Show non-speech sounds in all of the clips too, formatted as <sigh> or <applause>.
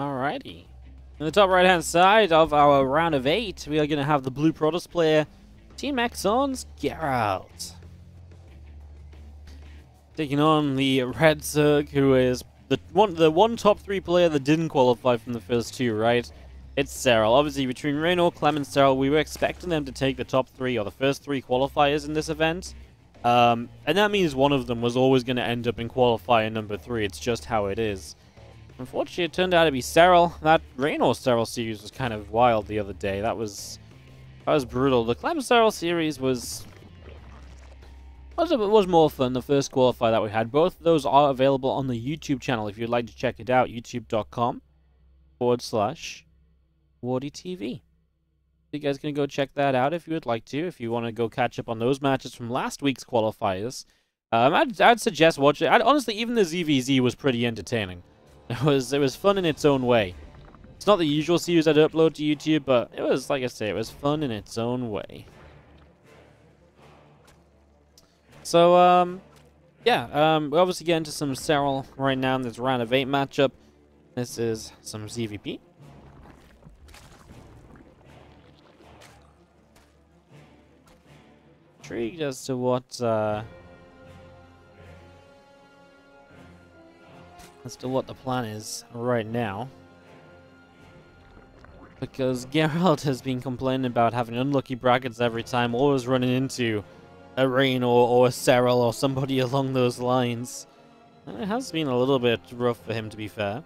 Alrighty. In the top right hand side of our round of eight, we are going to have the Blue Protoss player, Team Exxon's Gerald. Taking on the Red Zerg, who is the one, the one top three player that didn't qualify from the first two, right? It's Serral. Obviously, between Reynor, Clem, and Serral, we were expecting them to take the top three or the first three qualifiers in this event. Um, and that means one of them was always going to end up in qualifier number three. It's just how it is. Unfortunately, it turned out to be Serral. That Reynor Serral series was kind of wild the other day. That was that was brutal. The Clem Serral series was was a, was more fun. The first qualifier that we had. Both of those are available on the YouTube channel if you'd like to check it out. YouTube.com forward slash Wardi TV. You guys can go check that out if you would like to. If you want to go catch up on those matches from last week's qualifiers, um, I'd, I'd suggest watching. I'd, honestly, even the ZVZ was pretty entertaining. <laughs> It was it was fun in its own way. It's not the usual series I'd upload to YouTube, but it was, like I say, it was fun in its own way. So, um, yeah, um, we're obviously get into some Serral right now in this round of eight matchup. This is some ZVP. Intrigued as to what, uh, as to what the plan is right now. Because Gerald has been complaining about having unlucky brackets every time, always running into a Rain or, or a Serral or somebody <laughs> along those lines. And it has been a little bit rough for him, to be fair.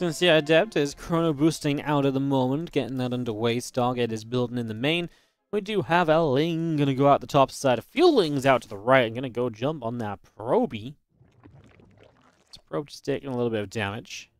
Since the Adept is chrono boosting out at the moment, getting that underway, Stargate is building in the main. We do have a Ling gonna go out the top side. Fueling's out to the right. I'm gonna go jump on that Proby. This probe just taking a little bit of damage.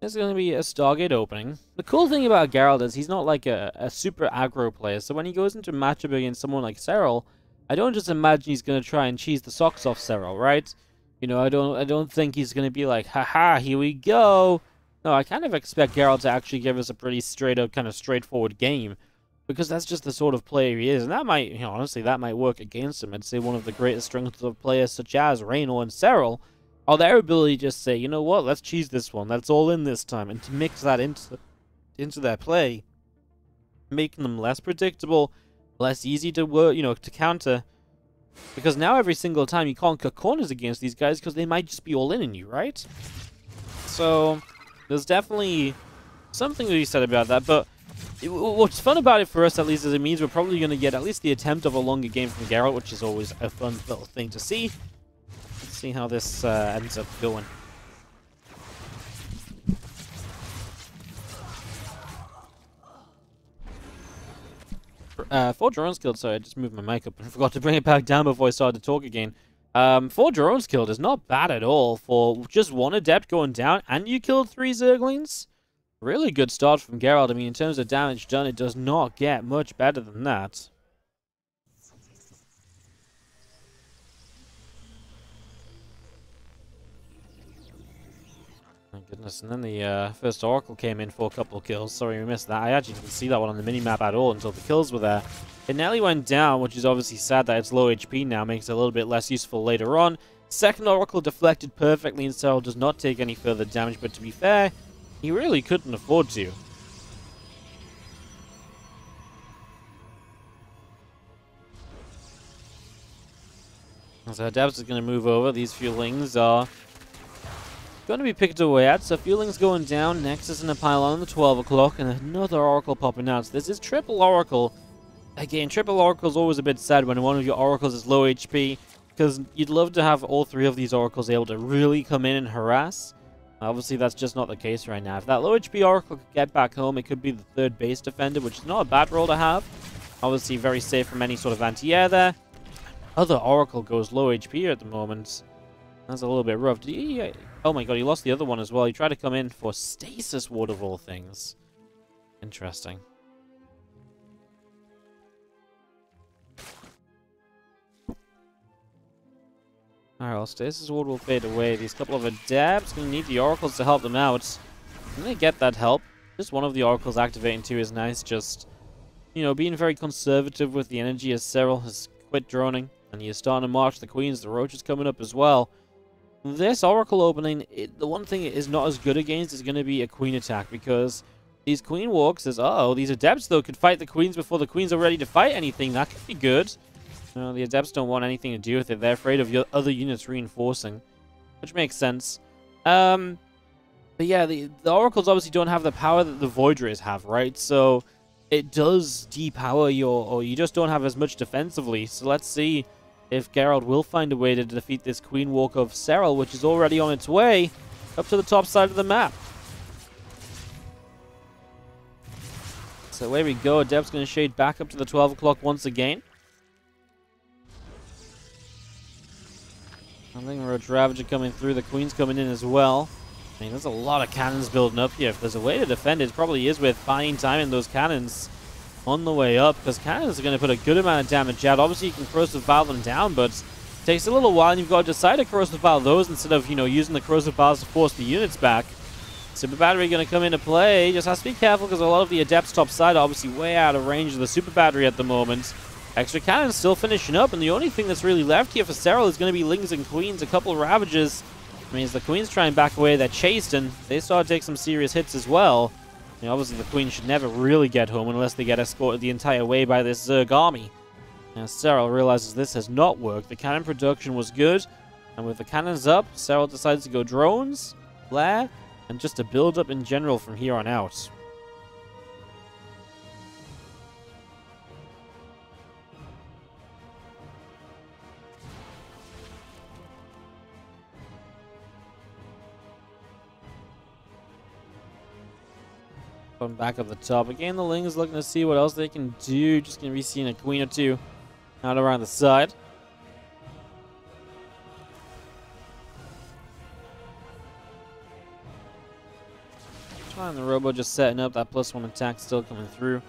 There's going to be a Stargate opening. The cool thing about Gerald is he's not like a, a super aggro player, so when he goes into a matchup against someone like Serral, I don't just imagine he's going to try and cheese the socks off Serral, right? You know, I don't I don't think he's going to be like, haha, here we go. No, I kind of expect Gerald to actually give us a pretty straight up, kind of straightforward game. Because that's just the sort of player he is. And that might, you know, honestly, that might work against him. I'd say one of the greatest strengths of players such as Reynor and Serral are their ability to just say, you know what, let's cheese this one. That's all in this time. And to mix that into, into their play, making them less predictable, less easy to work, you know, to counter, because now every single time you can't cut corners against these guys because they might just be all in on you, right? So, there's definitely something to be said about that, but it, what's fun about it for us, at least, is it means we're probably going to get at least the attempt of a longer game from Gerald, which is always a fun little thing to see. Let's see how this uh, ends up going. Uh, for drones killed, sorry, I just moved my mic up <laughs> and forgot to bring it back down before I started to talk again. Um, four drones killed is not bad at all for just one adept going down, and you killed three zerglings. Really good start from Gerald. I mean, in terms of damage done, it does not get much better than that. Goodness, and then the uh, first Oracle came in for a couple of kills. Sorry we missed that. I actually didn't see that one on the minimap at all until the kills were there. It nearly went down, which is obviously sad that it's low HP now, makes it a little bit less useful later on. Second Oracle deflected perfectly and Serral does not take any further damage, but to be fair, he really couldn't afford to. So Dabs is going to move over. These fuelings are Going to be picked away at, so Fueling's going down, Nexus in a pylon on the 12 o'clock, and another Oracle popping out. So this is triple Oracle. Again, triple Oracle is always a bit sad when one of your Oracles is low HP, because you'd love to have all three of these Oracles able to really come in and harass. Obviously, that's just not the case right now. If that low HP Oracle could get back home, it could be the third base defender, which is not a bad role to have. Obviously, very safe from any sort of anti-air there. Other Oracle goes low HP at the moment. That's a little bit rough. Did he, Oh my god, he lost the other one as well. He tried to come in for Stasis Ward of all things. Interesting. Alright, well, Stasis Ward will fade away. These couple of Adepts gonna need the Oracles to help them out. And they get that help. Just one of the Oracles activating too is nice, just, you know, being very conservative with the energy as Serral has quit droning. And is starting to march the Queens. The Roach is coming up as well. This Oracle opening, it, the one thing it is not as good against is going to be a Queen attack because these Queen walks is, uh oh, these Adepts though could fight the Queens before the Queens are ready to fight anything. That could be good. No, the Adepts don't want anything to do with it. They're afraid of your other units reinforcing, which makes sense. Um, but yeah, the, the Oracles obviously don't have the power that the Void Rays have, right? So it does depower your, or you just don't have as much defensively. So let's see if Gerald will find a way to defeat this Queen Walk of Serral, which is already on its way up to the top side of the map. So away we go. Adept's going to shade back up to the 12 o'clock once again. I think Roach Ravager coming through. The Queen's coming in as well. I mean, there's a lot of cannons building up here. If there's a way to defend it, it probably is with buying time in those cannons on the way up. Because cannons are going to put a good amount of damage out. Obviously, you can corrosive bile them down, but it takes a little while, and you've got to decide to corrosive bile those instead of, you know, using the corrosive biles to force the units back. Super Battery going to come into play. Just has to be careful because a lot of the Adepts top side are obviously way out of range of the Super Battery at the moment. Extra cannons still finishing up, and the only thing that's really left here for Serral is going to be Lings and Queens, a couple of Ravagers. I mean, as the Queens try and back away, they're chased, and they start to take some serious hits as well. Obviously, the Queen should never really get home unless they get escorted the entire way by this Zerg army. Now, Serral realizes this has not worked. The cannon production was good, and with the cannons up, Serral decides to go drones, flare, and just a build up in general from here on out. From back up the top. Again, the Ling is looking to see what else they can do. Just going to be seeing a queen or two out around the side. Trying the Robo just setting up. That plus one attack still coming through.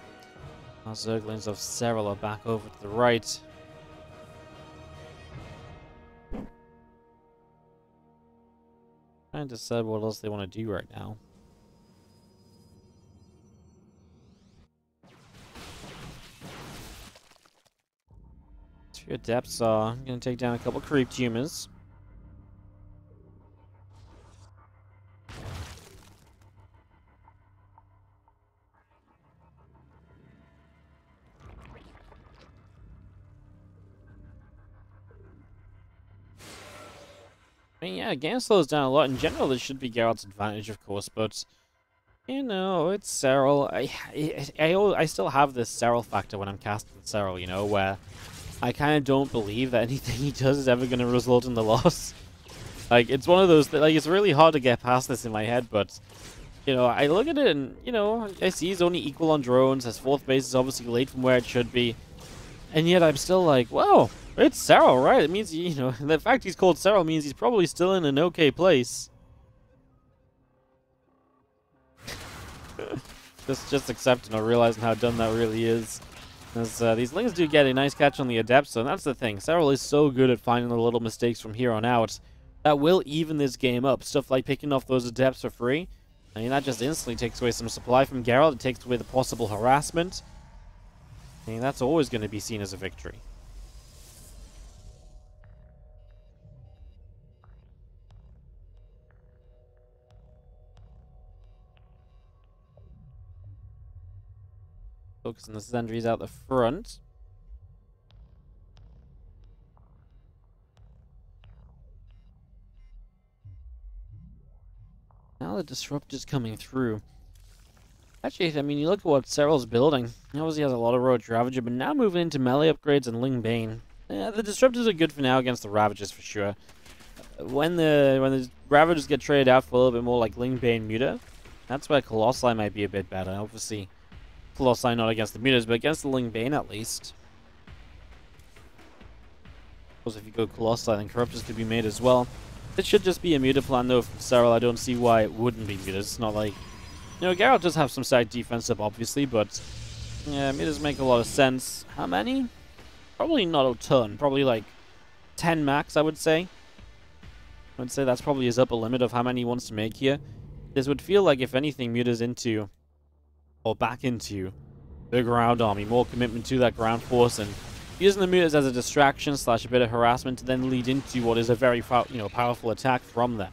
Our Zerglings of Serral are back over to the right. Trying to decide what else they want to do right now. Your depths are I'm to take down a couple creep tumors. I mean, yeah, game slows down a lot. In general, this should be Gerald's advantage, of course, but... You know, it's Serral. I, I, I, I still have this Serral factor when I'm casting Serral, you know, where I kind of don't believe that <laughs> anything he does is ever going to result in the loss. like, it's one of those, like, it's really hard to get past this in my head, but, you know, I look at it and, you know, I see he's only equal on drones, his fourth base is obviously late from where it should be, and yet I'm still like, wow, it's Serral, right? It means, you know, <laughs> the fact he's called Serral means he's probably still in an okay place. <laughs> just, just accepting or realizing how dumb that really is. Uh, these Lings do get a nice catch on the Adept, so that's the thing. Serral is so good at finding the little mistakes from here on out that will even this game up. Stuff like picking off those Adepts for free. I mean, that just instantly takes away some supply from Gerald. It takes away the possible harassment. I mean, that's always going to be seen as a victory. Focusing the sentries out the front. Now the Disruptor's coming through. Actually, I mean, you look at what Serral's building. He obviously has a lot of Roach Ravager, but now moving into melee upgrades and Ling Bane. Yeah, the Disruptors are good for now against the Ravagers for sure. When the when the Ravagers get traded out for a little bit more like Ling Bane Muta, that's where Colossi might be a bit better. Obviously, Colossi not against the mutas, but against the Ling Bane at least. Of course, if you go Colossi, then Corruptors could be made as well. It should just be a muta plan though from Serral. I don't see why it wouldn't be Mutas. It's not like... You know, Gerald does have some side defense up, obviously, but... Yeah, mutas make a lot of sense. How many? Probably not a ton. Probably like 10 max, I would say. I would say that's probably his upper limit of how many he wants to make here. This would feel like, if anything, mutas into... Or back into the ground army. More commitment to that ground force and using the mutas as a distraction slash a bit of harassment to then lead into what is a very you know powerful attack from that.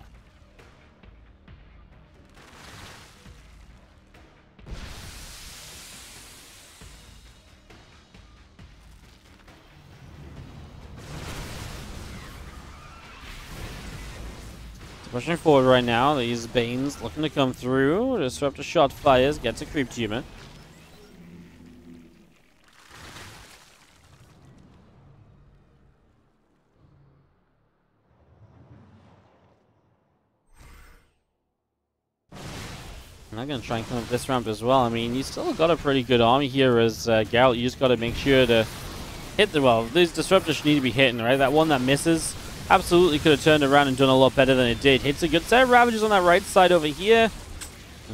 Pushing forward right now, these Banes looking to come through. Disruptor shot fires, gets a creep tumor. I'm going to try and come up this ramp as well. I mean, you still got a pretty good army here as uh. You just got to make sure to hit the... Well, these disruptors need to be hitting, right? That one that misses absolutely could have turned around and done a lot better than it did. Hits a good set of Ravagers on that right side over here.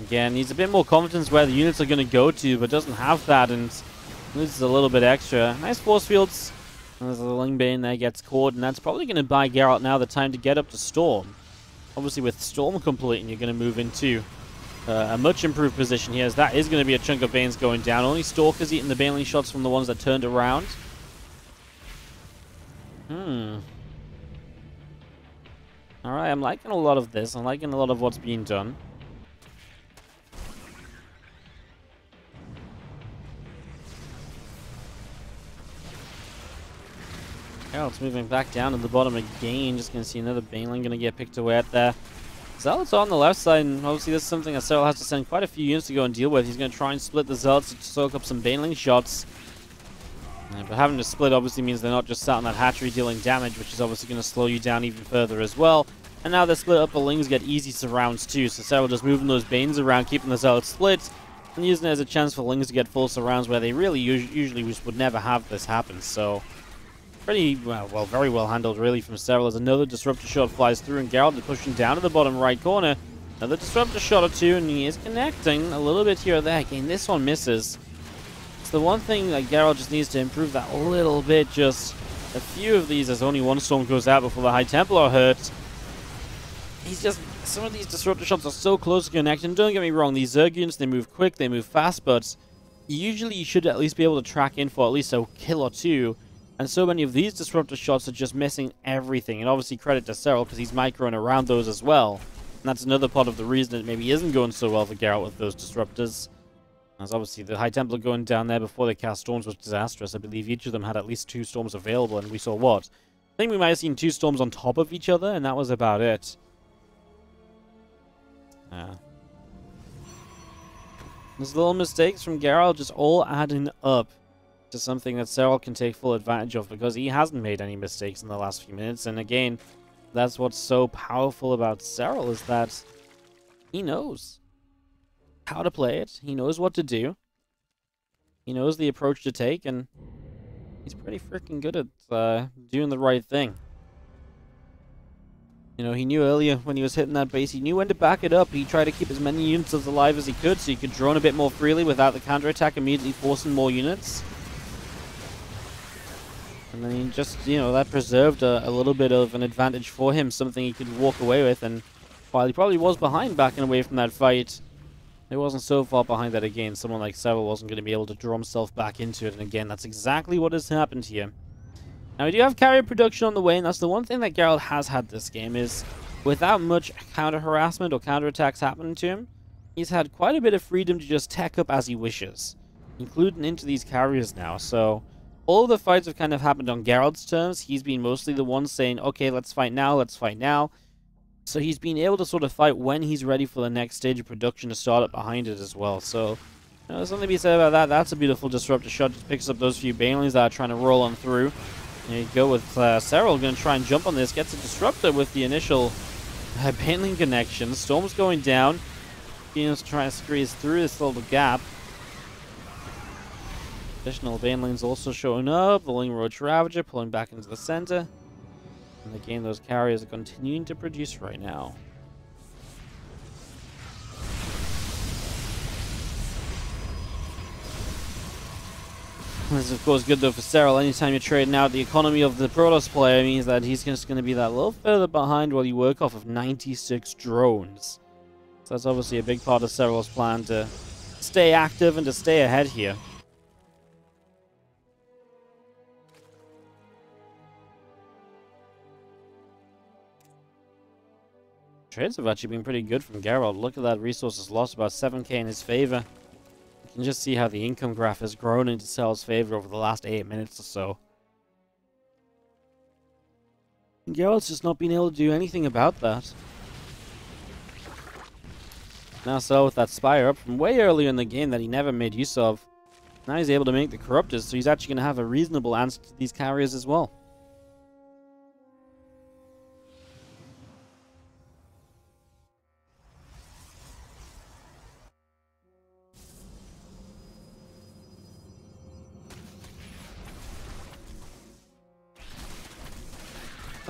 Again, needs a bit more confidence where the units are going to go to, but doesn't have that and loses a little bit extra. Nice force fields. There's a Lingbane there gets caught, and that's probably going to buy Gerald now the time to get up to Storm. Obviously, with Storm complete, and you're going to move into uh, a much improved position here, as that is going to be a chunk of Banes going down. Only Stalker's eating the Baneling shots from the ones that turned around. Hmm. Alright, I'm liking a lot of this. I'm liking a lot of what's being done. Gerald's moving back down to the bottom again. Just to see another Baneling to get picked away at there. Zealots on the left side, and obviously this is something that Serral has to send quite a few units to go and deal with. He's to try and split the Zealots to soak up some Baneling shots. Yeah, but having to split obviously means they're not just sat on that hatchery dealing damage, which is obviously going to slow you down even further as well. And now they're split up, the Lings get easy surrounds too, so Serral just moving those Banes around, keeping the Zealots split, and using it as a chance for Lings to get full surrounds where they really usually would never have this happen, so pretty, well, well, very well handled really from Serral as another Disruptor shot flies through and Gerald is pushing down to the bottom right corner. Another Disruptor shot or two and he is connecting a little bit here or there. Again, this one misses. The one thing that Gerald just needs to improve that little bit. Just a few of these as only one storm goes out before the High Templar hurts. He's just, some of these Disruptor shots are so close to connecting. Don't get me wrong, these Zerg they move quick, they move fast, but usually you should at least be able to track in for at least a kill or two and so many of these disruptor shots are just missing everything. And obviously credit to Serral because he's microing around those as well. And that's another part of the reason it maybe isn't going so well for Gerald with those disruptors. As obviously the High Templar going down there before they cast storms was disastrous. I believe each of them had at least two storms available and we saw what? I think we might have seen two storms on top of each other and that was about it. Yeah. Those little mistakes from Gerald just all adding up to something that Serral can take full advantage of because he hasn't made any mistakes in the last few minutes. And again, that's what's so powerful about Serral is that he knows how to play it. He knows what to do. He knows the approach to take, and he's pretty freaking good at uh, doing the right thing. You know, he knew earlier when he was hitting that base, he knew when to back it up. He tried to keep as many units as alive as he could so he could drone a bit more freely without the counterattack immediately forcing more units. And then he just, you know, that preserved a, a, little bit of an advantage for him, something he could walk away with. And while he probably was behind backing away from that fight, he wasn't so far behind that again. Someone like Serral wasn't going to be able to draw himself back into it. And again, that's exactly what has happened here. Now, we do have carrier production on the way, and that's the one thing that Gerald has had this game, is without much counter-harassment or counter-attacks happening to him, he's had quite a bit of freedom to just tech up as he wishes, including into these carriers now. So all the fights have kind of happened on Gerald's terms. He's been mostly the one saying, okay, let's fight now, let's fight now. So he's been able to sort of fight when he's ready for the next stage of production to start up behind it as well. So, you know, there's something to be said about that. That's a beautiful disruptor shot. Just picks up those few Banelings that are trying to roll on through. There you go with uh, Serral going to try and jump on this. Gets a disruptor with the initial uh, Baneling connection. Storm's going down. Phoenix trying to squeeze through this little gap. Additional Banelings also showing up. The Ling Roach Ravager pulling back into the center. And again, those carriers are continuing to produce right now. This is of course good though for Serral. Anytime you're trading out the economy of the Protoss player means that he's just going to be that little further behind while you work off of 96 drones. So that's obviously a big part of Serral's plan to stay active and to stay ahead here. Trades have actually been pretty good from Gerald. Look at that resources lost, about 7k in his favor. You can just see how the income graph has grown into Serral's favor over the last 8 minutes or so. And Gerald's just not been able to do anything about that. Now so with that Spire up from way earlier in the game that he never made use of. Now he's able to make the Corruptors, so he's actually going to have a reasonable answer to these carriers as well.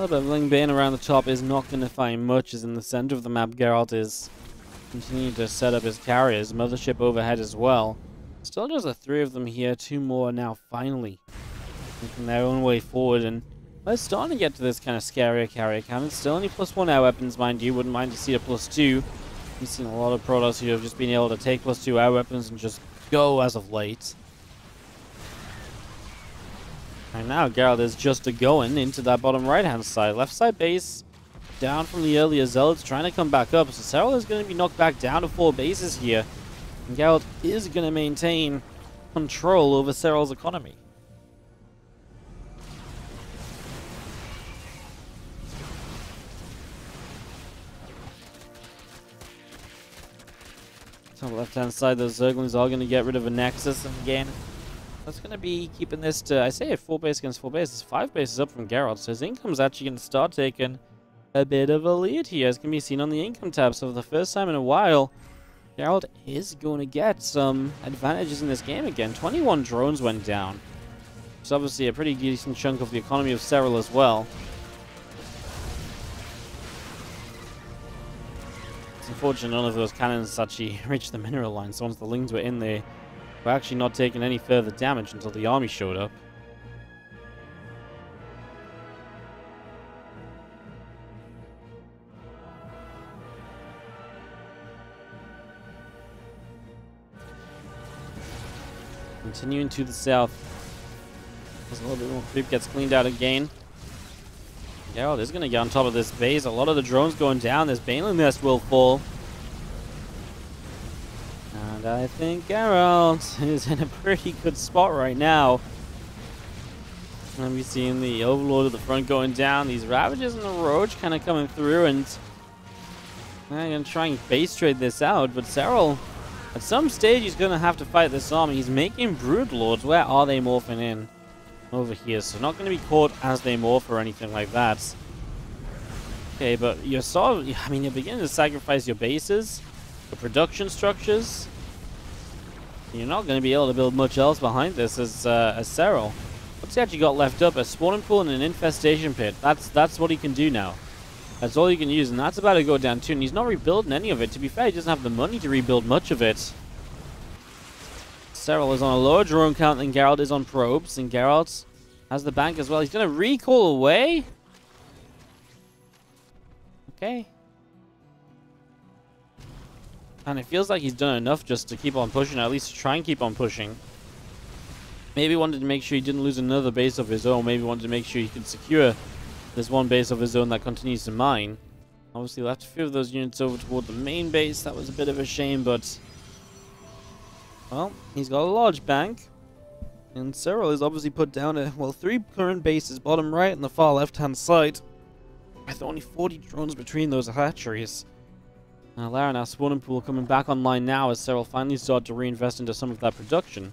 A little bit Ling Bane around the top is not going to find much, as in the center of the map Gerald is continuing to set up his carriers. Mothership overhead as well. Still just the three of them here, two more now finally making their own way forward, and we're starting to get to this kind of scarier carrier count. It's still only plus one air weapons, mind you. Wouldn't mind to see a plus two. We've seen a lot of Protoss who have just been able to take plus two air weapons and just go as of late. And now Gerald is just going into that bottom right hand side. Left side base down from the earlier Zealots trying to come back up. So Serral is going to be knocked back down to four bases here. And Gerald is going to maintain control over Serral's economy. On the left hand side, those Zerglings are going to get rid of a Nexus again that's going to be keeping this to, I say, four base against four base. It's five bases up from Gerald, so his income's actually going to start taking a bit of a lead here, as can be seen on the income tab. So for the first time in a while, Gerald is going to get some advantages in this game again. 21 drones went down. It's obviously a pretty decent chunk of the economy of Serral as well. It's unfortunate none of those cannons actually <laughs> reached the mineral line, so once the lings were in there, we're actually not taking any further damage until the army showed up. Continuing to the south. As a little bit more creep gets cleaned out again. Gerald is going to get on top of this base. A lot of the drones going down. This Baneling Nest will fall. And I think Gerald is in a pretty good spot right now. And we seeing the Overlord at the front going down. These Ravagers and the Roach kind of coming through. And I'm going to try and base trade this out. But Serral, at some stage, he's going to have to fight this army. He's making Broodlords. Where are they morphing in? Over here. So not going to be caught as they morph or anything like that. Okay, but you're sort of, I mean, you're beginning to sacrifice your bases, your production structures. You're not going to be able to build much else behind this as, uh, as Serral. What's he actually got left up? A spawning pool and an infestation pit. That's that's what he can do now. That's all he can use, and that's about to go down too. And he's not rebuilding any of it. To be fair, he doesn't have the money to rebuild much of it. Serral is on a lower drone count than Gerald is on probes, and Gerald has the bank as well. He's going to recall away. Okay. And it feels like he's done enough just to keep on pushing, at least to try and keep on pushing. Maybe wanted to make sure he didn't lose another base of his own. Maybe wanted to make sure he could secure this one base of his own that continues to mine. Obviously left a few of those units over toward the main base. That was a bit of a shame, but... Well, he's got a large bank. And Serral is obviously put down a, well, three current bases, bottom right and the far left-hand side. With only 40 drones between those hatcheries. Uh, Lara now spawning pool coming back online now as Serral finally started to reinvest into some of that production.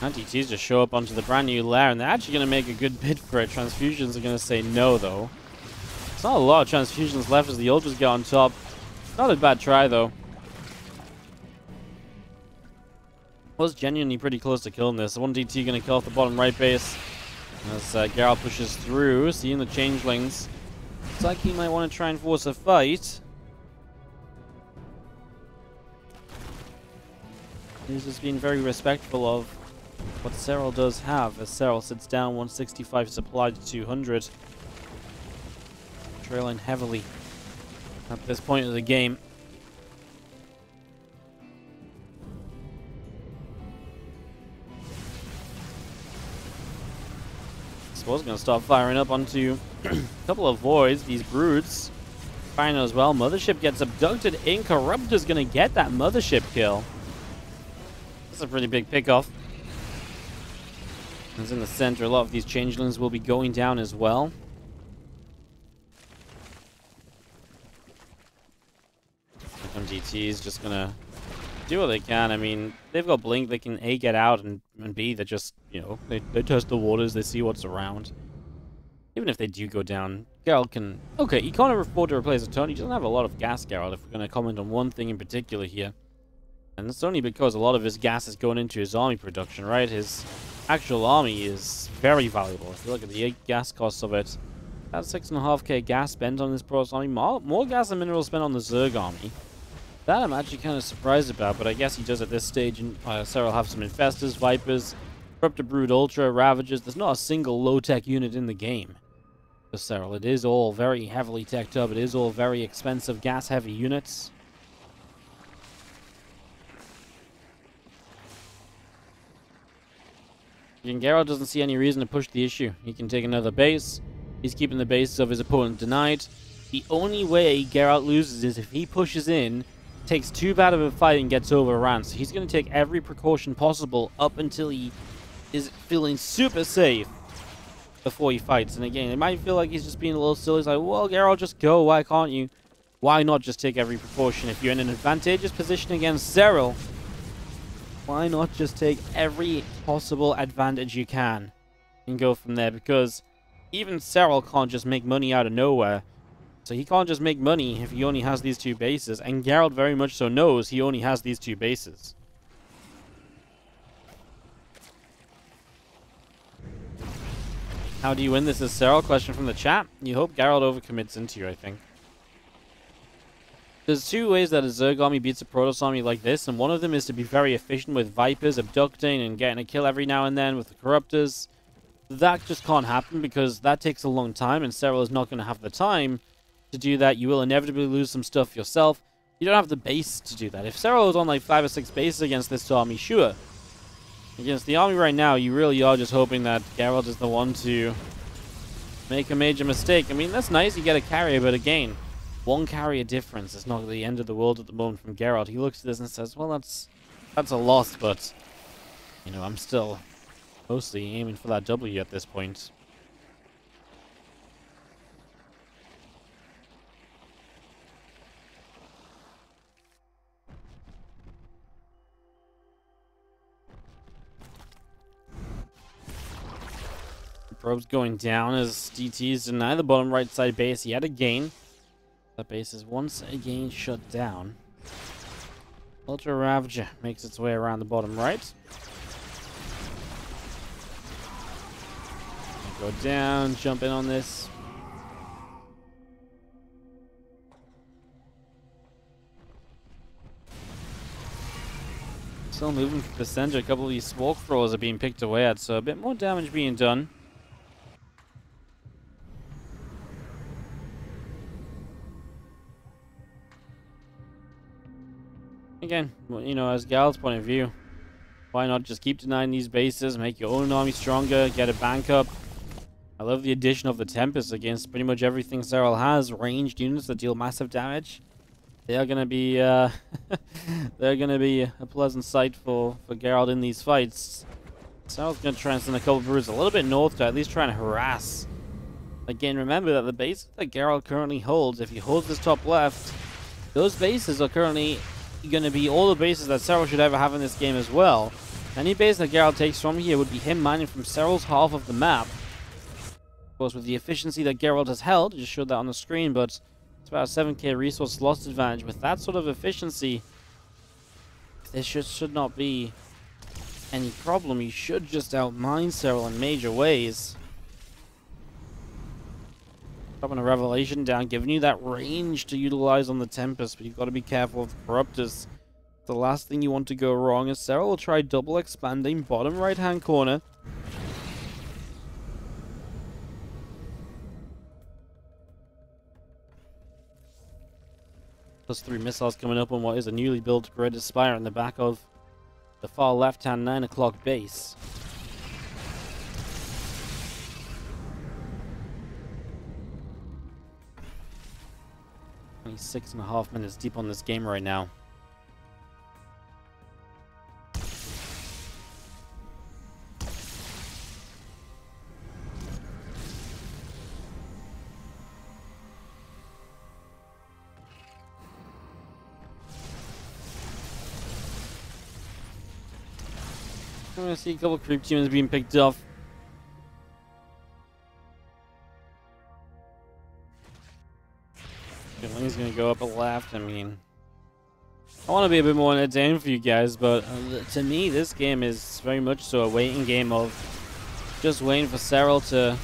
Anti-T's just show up onto the brand new lair, and they're actually going to make a good bid for it. Transfusions are going to say no, though. Not a lot of transfusions left as the Ultras get on top. Not a bad try, though. Was genuinely pretty close to killing this. One DT going to kill off the bottom right base. As uh, pushes through, seeing the changelings. Looks like he might want to try and force a fight. He's just being very respectful of what Serral does have, as Serral sits down 165 supply to 200. Trailing heavily at this point of the game. suppose going to start firing up onto <clears throat> a couple of voids, these broods. Firing as well. Mothership gets abducted. Incorruptor's going to get that mothership kill. That's a pretty big pickoff. As in the center, a lot of these changelings will be going down as well. MGT is just gonna do what they can. I mean, they've got Blink, they can A, get out, and, and B, they just, you know, they, they test the waters, they see what's around. Even if they do go down, Gerald can... Okay, he can't afford to replace a turn. He doesn't have a lot of gas, Gerald, if we're going to comment on one thing in particular here. And it's only because a lot of his gas is going into his army production, right? His actual army is very valuable. If you look at the gas costs of it, that's 6.5k gas spent on this Protoss army. More, more gas and minerals spent on the Zerg army. That I'm actually kind of surprised about, but I guess he does at this stage. And uh, Sarah have some Infestors, Vipers, Corrupted Brood Ultra, Ravagers. There's not a single low-tech unit in the game. For Serral, it is all very heavily teched up. It is all very expensive, gas-heavy units. Gerald doesn't see any reason to push the issue. He can take another base. He's keeping the bases of his opponent denied. The only way Gerald loses is if he pushes in, takes too bad of a fight, and gets overrun. So he's going to take every precaution possible up until he is feeling super safe before he fights. And again, it might feel like he's just being a little silly. He's like, well, Gerald, just go. Why can't you? Why not just take every precaution? If you're in an advantageous position against Serral, why not just take every possible advantage you can and go from there? Because even Serral can't just make money out of nowhere. So he can't just make money if he only has these two bases. And Gerald very much so knows he only has these two bases. How do you win this is Serral question from the chat. You hope Gerald overcommits into you, I think. There's two ways that a Zerg army beats a Protoss army like this, and one of them is to be very efficient with Vipers, abducting, and getting a kill every now and then with the Corruptors. That just can't happen because that takes a long time, and Serral is not going to have the time to do that. You will inevitably lose some stuff yourself. You don't have the base to do that. If Serral is on like 5 or 6 bases against this army, sure. Against the army right now, you really are just hoping that Gerald is the one to make a major mistake. I mean, that's nice, you get a carrier, but again, one carrier difference is not the end of the world at the moment from Gerald. He looks at this and says, well, that's that's a loss, but, you know, I'm still mostly aiming for that W at this point. Probe's going down as DTs deny the bottom right side base yet again. That base is once again shut down. Ultra Ravager makes its way around the bottom right. Go down, jump in on this. Still moving the center. A couple of these smoke throwers are being picked away at, so a bit more damage being done. Again, you know, as Gal's point of view, why not just keep denying these bases, make your own army stronger, get a bank up. I love the addition of the Tempest against pretty much everything Serral has. Ranged units that deal massive damage. They are gonna be uh, <laughs> they're gonna be a pleasant sight for for Gerald in these fights. Serral's gonna try and send a couple of brutes a little bit north to at least try and harass. Again, remember that the base that Gerald currently holds, if he holds this top left, those bases are currently going to be all the bases that Serral should ever have in this game as well. Any base that Gerald takes from here would be him mining from Serral's half of the map. Of course, with the efficiency that Gerald has held, just showed that on the screen, but it's about a 7k resource loss advantage. With that sort of efficiency, there should, should not be any problem. You should just outmine Serral in major ways. Dropping a Revelation down, giving you that range to utilize on the Tempest, but you've got to be careful of Corruptors. The last thing you want to go wrong is Serral will try double expanding bottom right hand corner. Plus three missiles coming up on what is a newly built Great Spire in the back of the far left hand 9 o'clock base. Twenty-six and a half minutes deep on this game right now. I'm gonna see a couple creep teams being picked off. Go up a left. I mean, I want to be a bit more entertaining for you guys, but uh, to me, this game is very much so a waiting game of just waiting for Serral to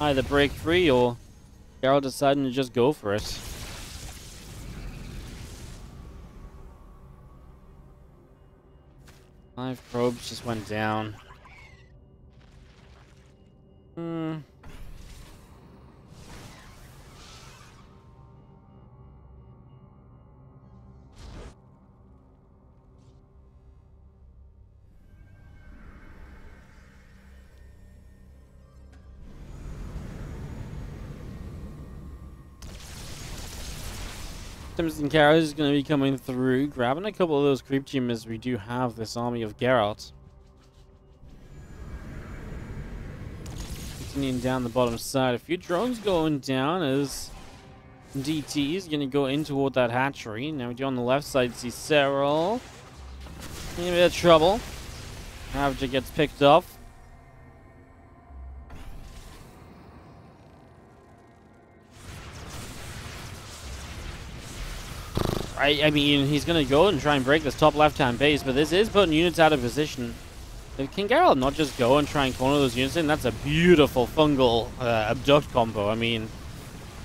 either break free or Gerald deciding to just go for it. Five probes just went down. Timson Kara is going to be coming through, grabbing a couple of those creep as we do have this army of Gerald. Continuing down the bottom side, a few drones going down as DT is going to go in toward that hatchery. Now we do on the left side see Serral. In a bit of trouble. Ravager gets picked off. I, I mean, he's going to go and try and break this top left-hand base, but this is putting units out of position. Can Gerald not just go and try and corner those units in? That's a beautiful fungal uh, abduct combo. I mean,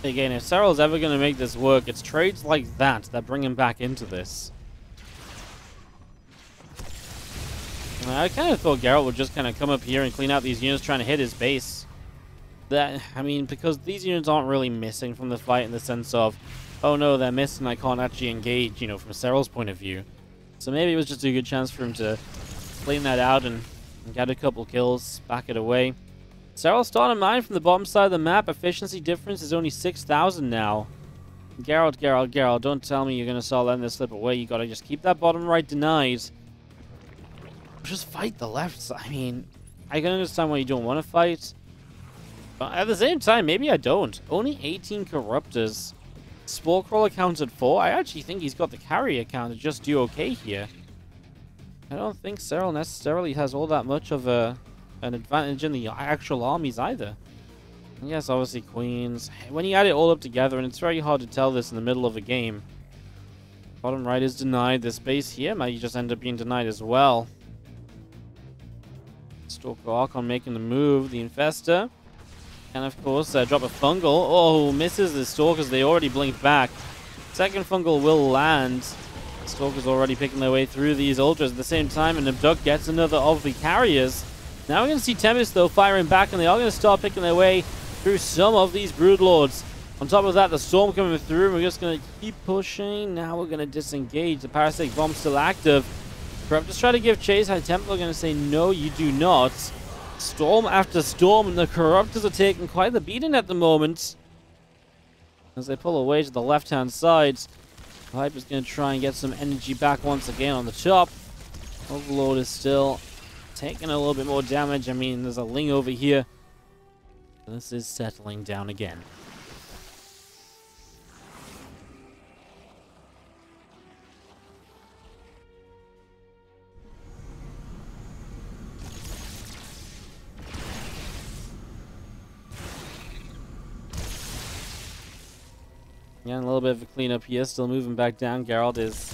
again, if Serral's ever going to make this work, it's trades like that that bring him back into this. I kind of thought Gerald would just kind of come up here and clean out these units trying to hit his base. That, I mean, because these units aren't really missing from the fight in the sense of oh no, they're missing, I can't actually engage, you know, from Serral's point of view. So maybe it was just a good chance for him to clean that out and, and get a couple kills, back it away. Serral starting mine from the bottom side of the map. Efficiency difference is only 6,000 now. Gerald, Gerald, Gerald, don't tell me you're going to start letting this slip away. you got to just keep that bottom right denied. Just fight the left. I mean, I can understand why you don't want to fight. But at the same time, maybe I don't. Only 18 Corruptors. Spore accounted for. I actually think he's got the carrier account to just do okay here. I don't think Serral necessarily has all that much of a an advantage in the actual armies either. yes, obviously Queens. When you add it all up together, and it's very hard to tell this in the middle of a game. Bottom right is denied. This base here might just end up being denied as well. Stalker Archon making the move. The Infestor. And of course, uh, drop a Fungal. Oh, misses the Stalkers. They already blinked back. Second Fungal will land. Stalkers already picking their way through these Ultras at the same time, and Abduct gets another of the carriers. Now we're going to see Tempest, though, firing back, and they are going to start picking their way through some of these Broodlords. On top of that, the Storm coming through, and we're just going to keep pushing. Now we're going to disengage. The Parasitic Bomb still active. Corruptors try to give chase. High Templar going to say, no, you do not. Storm after storm, and the Corruptors are taking quite the beating at the moment. As they pull away to the left-hand side, Viper's going to try and get some energy back once again on the top. Overlord is still taking a little bit more damage. I mean, there's a Ling over here. This is settling down again. Yeah, a little bit of a cleanup here. Still moving back down. Gerald is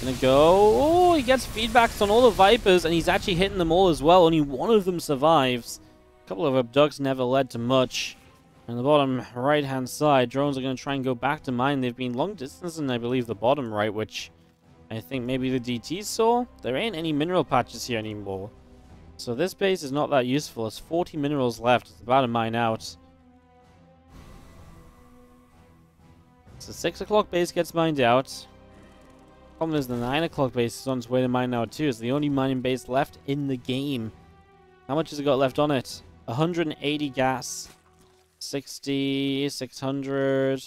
gonna go. Oh, he gets feedbacks on all the Vipers, and he's actually hitting them all as well. Only one of them survives. A couple of abducts never led to much. On the bottom right-hand side, drones are going to try and go back to mine. They've been long distance and I believe the bottom right, which I think maybe the DT saw. There ain't any mineral patches here anymore. So this base is not that useful. It's 40 minerals left. It's about to mine out. So 6 o'clock base gets mined out. Problem is the 9 o'clock base is on its way to mine out too. It's the only mining base left in the game. How much has it got left on it? 180 gas. 60, 600,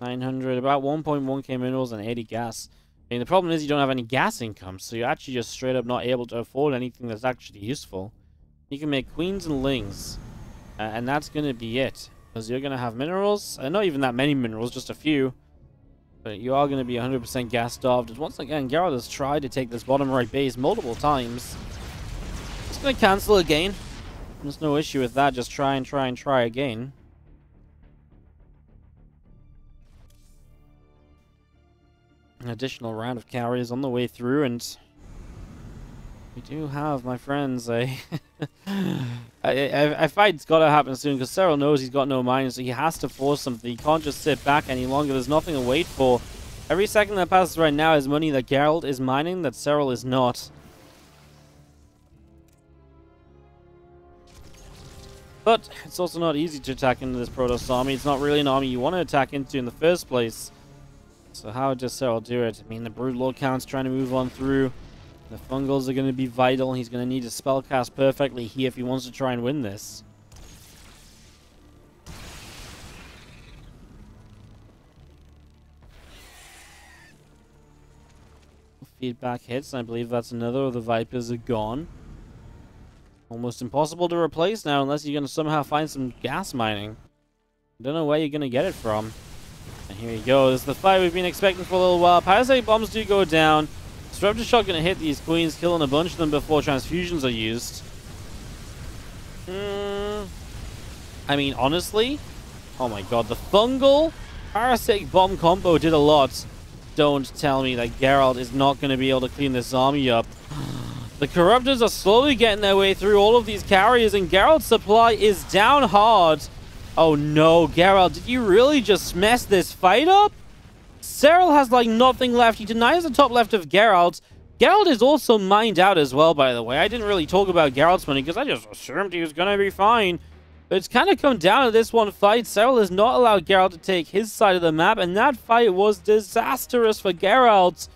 900, about 1.1k minerals and 80 gas. I mean, the problem is you don't have any gas income, so you're actually just straight up not able to afford anything that's actually useful. You can make queens and lings, uh, and that's going to be it. Because you're going to have minerals, uh, not even that many minerals, just a few. But you are going to be 100% gas starved. Once again, Gerald has tried to take this bottom right base multiple times. It's going to cancel again. There's no issue with that. Just try and try and try again. An additional round of carriers on the way through, and we do have, my friends, a... <laughs> <laughs> I, I, I fight it's got to happen soon, because Serral knows he's got no mines, so he has to force something. He can't just sit back any longer. There's nothing to wait for. Every second that passes right now is money that Gerald is mining that Serral is not. But it's also not easy to attack into this Protoss army. It's not really an army you want to attack into in the first place. So how does Serral do it? I mean, the Broodlord Count's trying to move on through. The Fungals are going to be vital. He's going to need to spellcast perfectly here if he wants to try and win this. Feedback hits, I believe that's another of the Vipers are gone. Almost impossible to replace now unless you're going to somehow find some gas mining. Don't know where you're going to get it from. And here This is The fight we've been expecting for a little while. Parasite bombs do go down. Disruptor shot going to hit these queens, killing a bunch of them before transfusions are used. Hmm. I mean, honestly, oh my god, the fungal parasitic bomb combo did a lot. Don't tell me that Gerald is not going to be able to clean this army up. The Corruptors are slowly getting their way through all of these carriers, and Gerald's supply is down hard. Oh no, Gerald, did you really just mess this fight up? Serral has like nothing left. He denies the top left of Gerald. Gerald is also mined out as well, by the way. I didn't really talk about Gerald's money because I just assumed he was going to be fine. But it's kind of come down to this one fight. Serral has not allowed Gerald to take his side of the map, and that fight was disastrous for Gerald.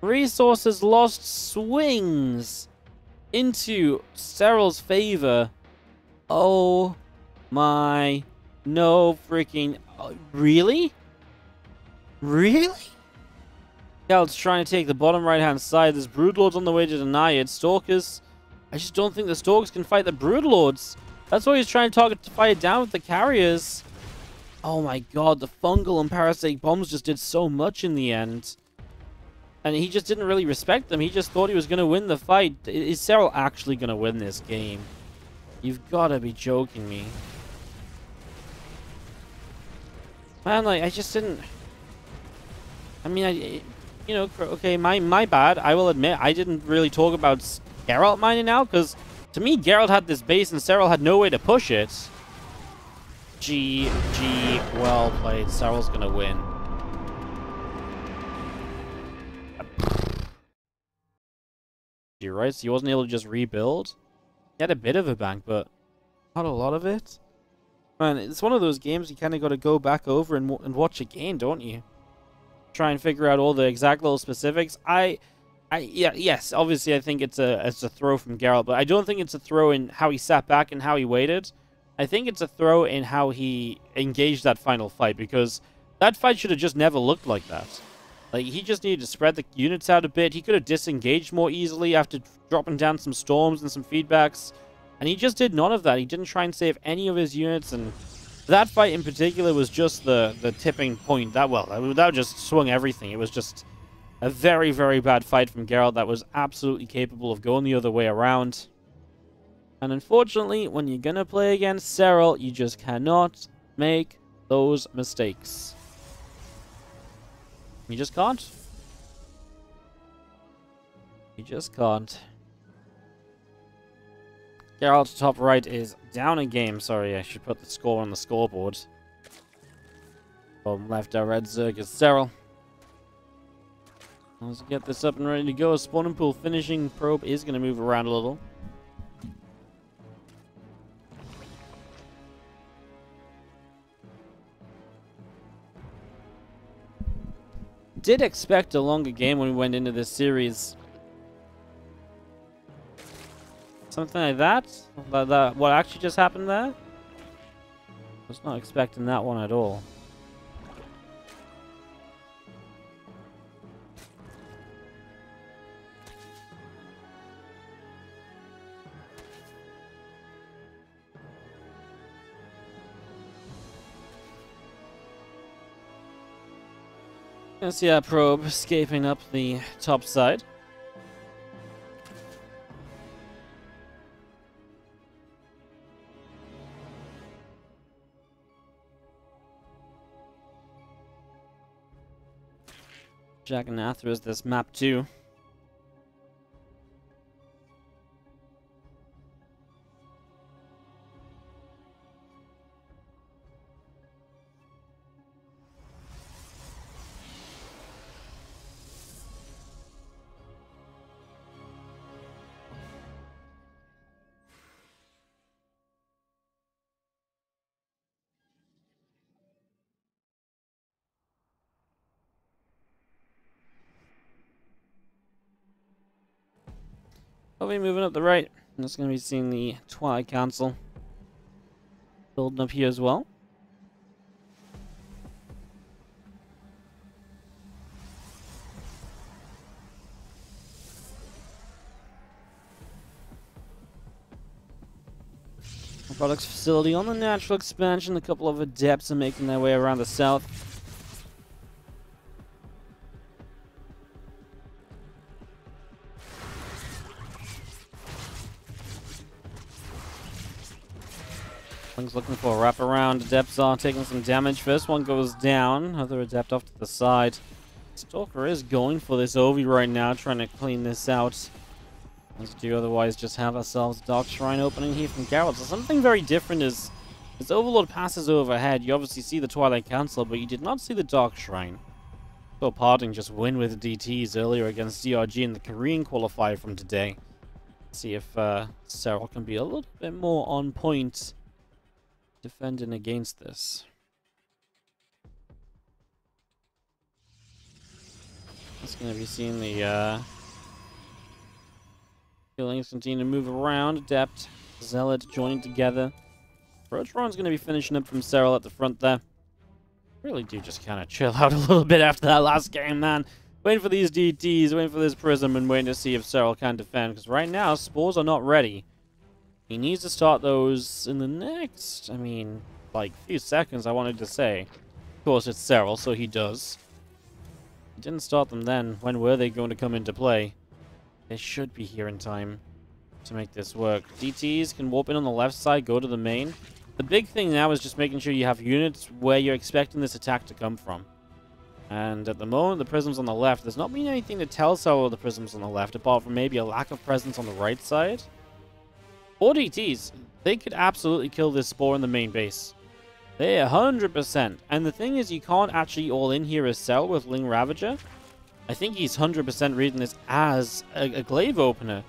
Resources lost swings into Serral's favor. Oh my no freaking uh, really? Really? Gerald's trying to take the bottom right hand side. There's Broodlords on the way to deny it. Stalkers. I just don't think the Stalkers can fight the Broodlords. That's why he's trying to target to fight it down with the carriers. Oh my god, the fungal and parasitic bombs just did so much in the end. And he just didn't really respect them. He just thought he was going to win the fight. Is Serral actually going to win this game? You've got to be joking me. Man, like, I just didn't... I mean, I... You know, okay, my, my bad. I will admit, I didn't really talk about Gerald mining now, because to me, Gerald had this base and Serral had no way to push it. G, G, well played. Serral's going to win. You're right, so he wasn't able to just rebuild. He had a bit of a bank, but not a lot of it. Man, it's one of those games you kind of got to go back over and, and watch again, don't you? Try and figure out all the exact little specifics. I, I yeah, yes, obviously I think it's a it's a throw from Gerald, but I don't think it's a throw in how he sat back and how he waited. I think it's a throw in how he engaged that final fight because that fight should have just never looked like that. Like, he just needed to spread the units out a bit. He could have disengaged more easily after dropping down some storms and some feedbacks. And he just did none of that. He didn't try and save any of his units. And that fight in particular was just the, the tipping point. That, well, that just swung everything. It was just a very, very bad fight from Gerald that was absolutely capable of going the other way around. And unfortunately, when you're to play against Serral, you just cannot make those mistakes. You just can't. You just can't. Gerald top right is down a game. Sorry, I should put the score on the scoreboard. Bottom left, our red Zerg is Serral. Let's get this up and ready to go. A spawning pool finishing probe is going to move around a little. Did expect a longer game when we went into this series. Something like that? that, that what actually just happened there? I was not expecting that one at all. You see our probe escaping up the top side. Jagannatha this map too. I'll be moving up the right. I'm just going to be seeing the Twilight Council building up here as well. Products facility on the natural expansion. A couple of adepts are making their way around the south. A wraparound. Adepts are taking some damage. First one goes down. Other Adept off to the side. Stalker is going for this Ovi right now, trying to clean this out. As do otherwise just have ourselves Dark Shrine opening here from Gerald. So something very different is as Overlord passes overhead, you obviously see the Twilight Council, but you did not see the Dark Shrine. So Parting just win with DTs earlier against DRG in the Korean qualifier from today. See if uh, can be a little bit more on point defending against this? It's going to be seeing the uh, killings continue to move around. Adept, Zealot joining together. Roach Warren's going to be finishing up from Serral at the front there. Really do just kind of chill out a little bit after that last game, man. Waiting for these DTs, waiting for this Prism, and waiting to see if Serral can defend. Because right now, Spores are not ready. He needs to start those in the next, I mean, like, few seconds, I wanted to say. Of course, it's Serral, so he does. He didn't start them then. When were they going to come into play? They should be here in time to make this work. DTs can warp in on the left side, go to the main. The big thing now is just making sure you have units where you're expecting this attack to come from. And at the moment, the prism's on the left. There's not been anything to tell Serral the prism's on the left, apart from maybe a lack of presence on the right side. Or DTs. They could absolutely kill this Spore in the main base. They 100%. And the thing is, you can't actually all in here as Cell with Ling Ravager. I think he's 100% reading this as a, a glaive opener.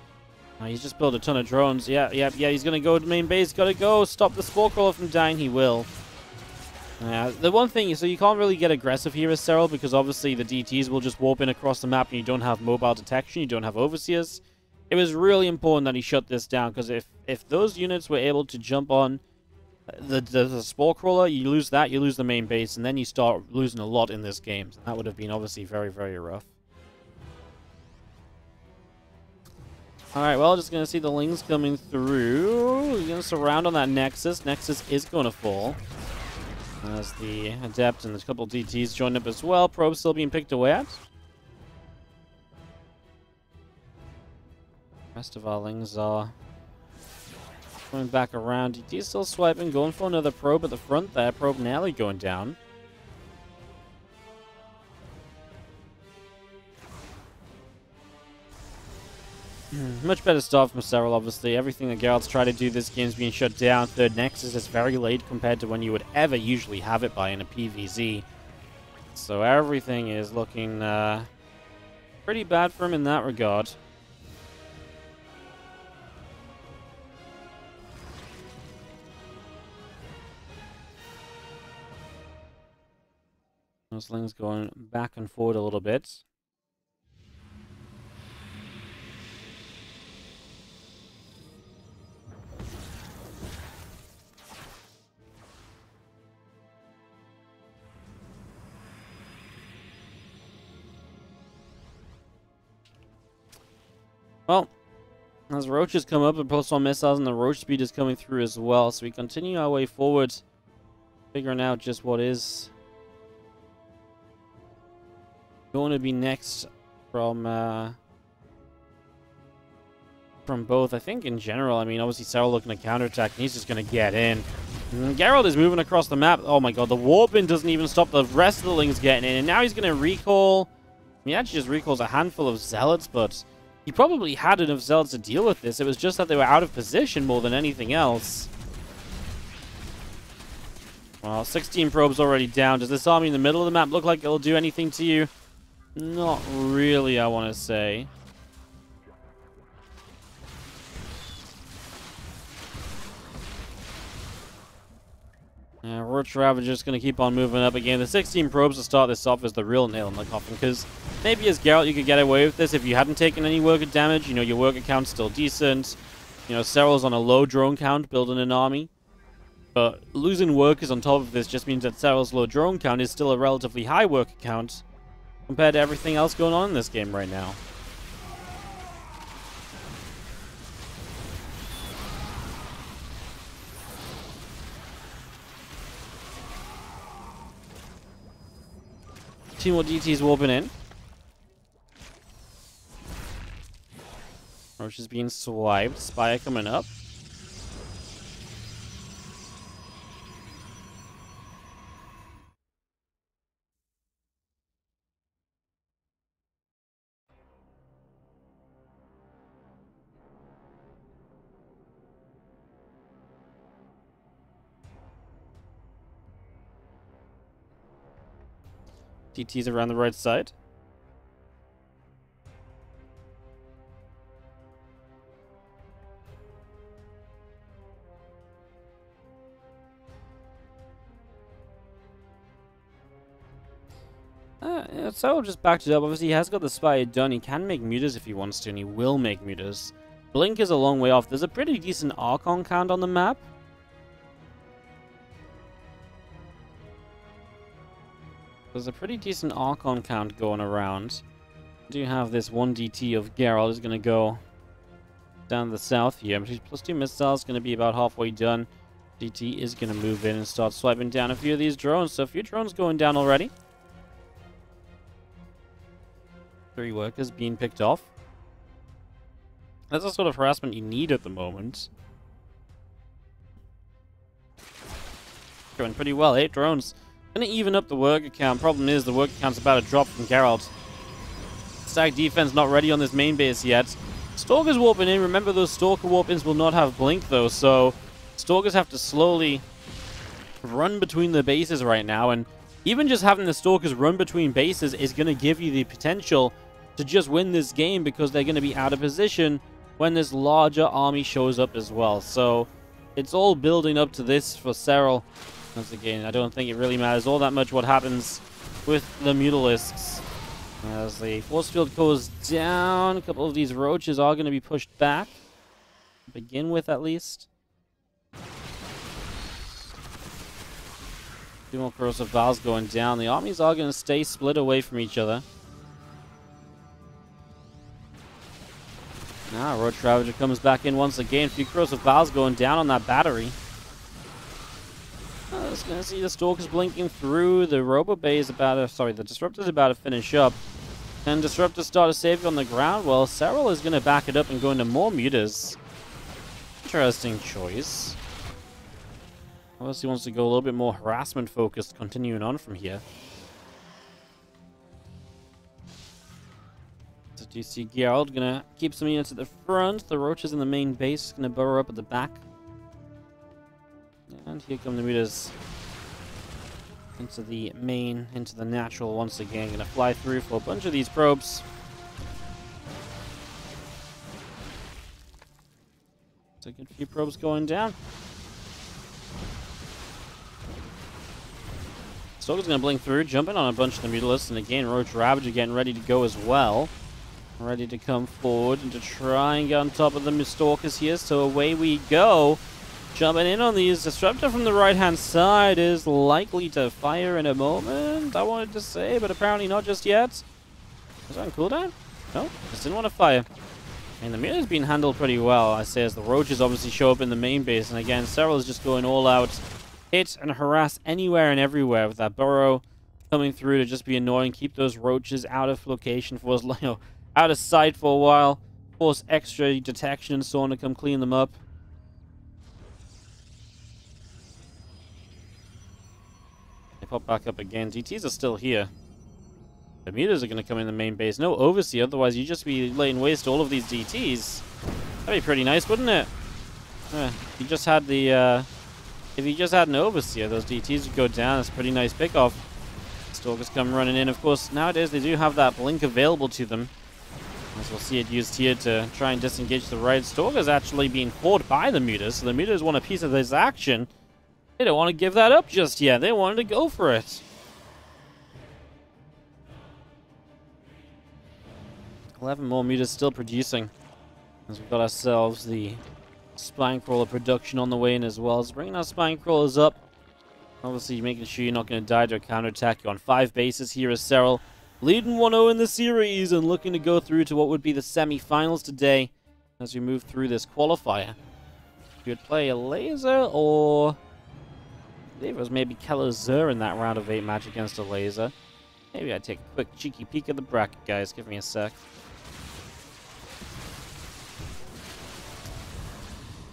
Oh, he's just built a ton of drones. Yeah, yeah, yeah, he's going to go to main base. Got to go. Stop the Spore Crawler from dying. He will. Yeah, the one thing, is, so you can't really get aggressive here as Serral because obviously the DTs will just warp in across the map and you don't have mobile detection, you don't have Overseers it was really important that he shut this down because if if those units were able to jump on uh, the, the, the spore crawler, you lose that, you lose the main base, and then you start losing a lot in this game. So that would have been obviously very, very rough. Alright, well, just to see the Lings coming through. Going to surround on that Nexus. Nexus is to fall. As the Adept and a couple DTs joined up as well. Probe still being picked away at. Rest of our Lings are coming back around. DT still swiping, going for another probe at the front there. Probe Nelly going down. Hmm, much better start from Serral, obviously. Everything the Gerald's tried to do this game's being shut down. Third Nexus is very late compared to when you would ever usually have it by in a PVZ. So everything is looking uh, pretty bad for him in that regard. Those things going back and forward a little bit. Well, as roaches come up and pulsar missiles and the roach speed is coming through as well, so we continue our way forward, figuring out just what is going to be next from uh, from both. I think in general, I mean, obviously Serral looking to counterattack, and he's just going to get in. And Gerald is moving across the map. Oh my god, the Warpin doesn't even stop the rest of the Lings getting in, and now he's going to recall. I mean, he actually just recalls a handful of Zealots, but he probably had enough Zealots to deal with this. It was just that they were out of position more than anything else. Well, 16 probes already down. Does this army in the middle of the map look like it'll do anything to you? Not really, I want to say. Yeah, Roach Ravager's going to keep on moving up again. The 16 probes to start this off is the real nail in the coffin, because maybe as Gerald you could get away with this if you hadn't taken any worker damage. You know, your worker count's still decent. You know, Serral's on a low drone count, building an army. But losing workers on top of this just means that Serral's low drone count is still a relatively high worker count compared to everything else going on in this game right now. Two more DTs warping in. Roach is being swiped. Spy coming up. DT's around the right side. Uh, so just backed it up. Obviously, he has got the spire done. He can make mutas if he wants to, and he will make mutas. Blink is a long way off. There's a pretty decent Archon count on the map. There's a pretty decent Archon count going around. I do have this 1 DT of Gerald is going to go down the south here. Plus 2 missiles going to be about halfway done. DT is going to move in and start swiping down a few of these drones. So a few drones going down already. Three workers being picked off. That's the sort of harassment you need at the moment. Going pretty well. Eight drones. Gonna even up the worker count. Problem is, the worker count's about to drop from Gerald. Static defense not ready on this main base yet. Stalker's warping in. Remember, those Stalker warp-ins will not have Blink, though, so Stalkers have to slowly run between the bases right now, and even just having the Stalkers run between bases is going to give you the potential to just win this game because they're going to be out of position when this larger army shows up as well. So it's all building up to this for Serral. Once again, I don't think it really matters all that much what happens with the Mutalisks. As the force field goes down, a couple of these roaches are going to be pushed back. Begin with, at least. Two more corrosive biles going down. The armies are going to stay split away from each other. Now, Roach Ravager comes back in once again. A few corrosive biles going down on that battery. I was gonna see the Stalkers blinking through. The Robo Bay is about to, sorry, the Disruptor's about to finish up. And Disruptor start a save on the ground. Well, Serral is gonna back it up and go into more mutas. Interesting choice. Unless he wants to go a little bit more harassment focused, continuing on from here. Do see Gerald gonna keep some units at the front. The roaches in the main base gonna burrow up at the back. And here come the mutas into the main, into the natural once again. Gonna fly through for a bunch of these probes. It's a good few probes going down. Stalker's gonna blink through, jumping on a bunch of the Mutalisks, and again, Roach Ravager getting ready to go as well. Ready to come forward and to try and get on top of the Stalkers here, so away we go. Jumping in on these, Disruptor from the right-hand side is likely to fire in a moment, I wanted to say, but apparently not just yet. Is that on cooldown? No, just didn't want to fire. Mean, the mirror's been handled pretty well, I say, as the roaches obviously show up in the main base, and again, Serral is just going all out, hit and harass anywhere and everywhere with that burrow coming through to just be annoying, keep those roaches out of location for us, you know, out of sight for a while, force extra detection and so on to come clean them up. Pop back up again. DTs are still here. The mutas are going to come in the main base. No Overseer, otherwise you'd just be laying waste to all of these DTs. That'd be pretty nice, wouldn't it? Yeah, you just had the, uh, if you just had an Overseer, those DTs would go down. That's a pretty nice pickoff. Stalkers come running in. Of course, nowadays they do have that blink available to them. As we'll see it used here to try and disengage the right. Stalker's actually being fought by the mutas, so the mutas want a piece of this action. They don't want to give that up just yet. They wanted to go for it. Eleven more meters still producing. As we've got ourselves the spine crawler production on the way in as well. So bringing our spine crawlers up. Obviously making sure you're not going to die to a counterattack. You're on five bases here as Serral. Leading 1-0 in the series and looking to go through to what would be the semi-finals today as we move through this qualifier. You would play Elazer or believe it was maybe Kelazhur in that round of 8 match against Elazer. Maybe I'd take a quick cheeky peek at the bracket, guys. Give me a sec.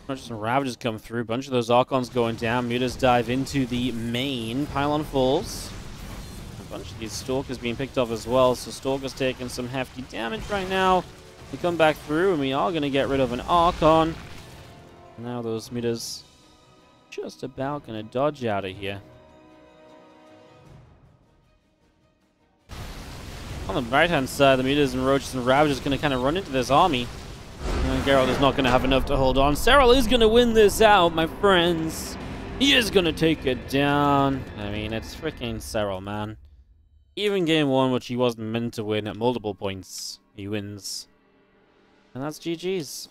Bunch of some Ravagers come through. Bunch of those Archons going down. Mutas dive into the main. Pylon falls. A bunch of these Stalkers being picked off as well. So Stalker's taking some hefty damage right now. We come back through and we are going to get rid of an Archon. Now those Mutas just about to dodge out of here. On the right-hand side, the Mutas and Roaches and Ravagers to kind of run into this army. And Gerald is not to have enough to hold on. Serral is to win this out, my friends. He is to take it down. I mean, it's freaking Serral, man. Even game one, which he wasn't meant to win at multiple points, he wins. And that's GG's.